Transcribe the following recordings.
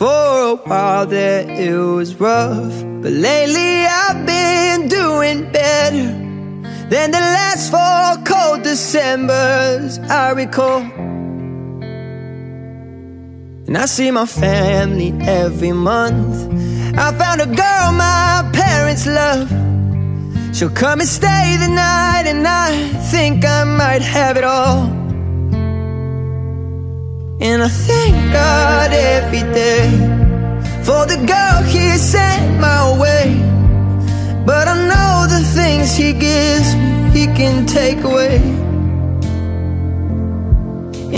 a while there it was rough. But lately I've been doing better Than the last four cold Decembers I recall. And I see my family every month. I found a girl my parents love. She'll come and stay the night And I think I might have it all and I thank God every day For the girl he sent my way. But I know the things he gives me He can take away.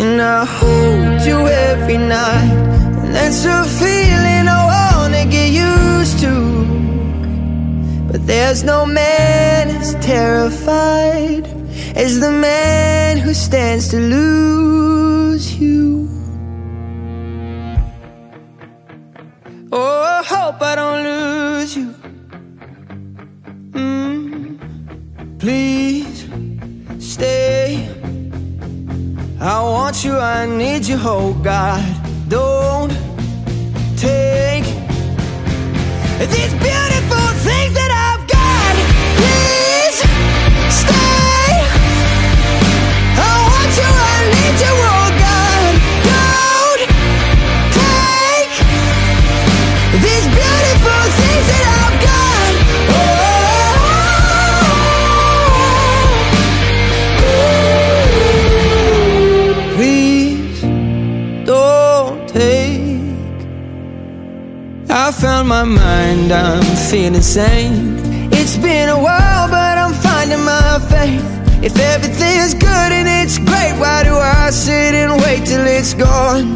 And I hold you every night. And that's a feeling I wanna get used to. But there's no man as terrified As the man who stands to lose Oh, I hope I don't lose you. Mm, please stay. I want you, I need you, oh God. Don't take these beautiful I found my mind, I'm feeling sane. It's been a while, but I'm finding my faith. If everything's good and it's great, why do I sit and wait till it's gone?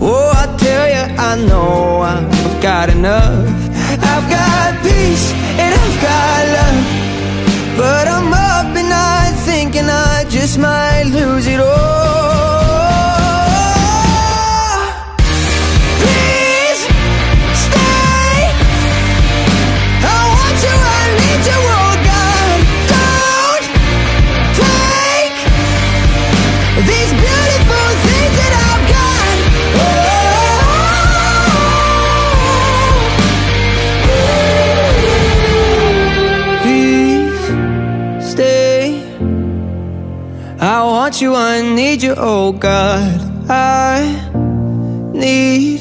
Oh, I tell you, I know I've got enough. I've got peace and I've got love. But I'm up at night thinking I just might lose it all. You, I need you, oh God. I need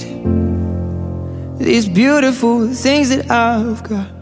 these beautiful things that I've got.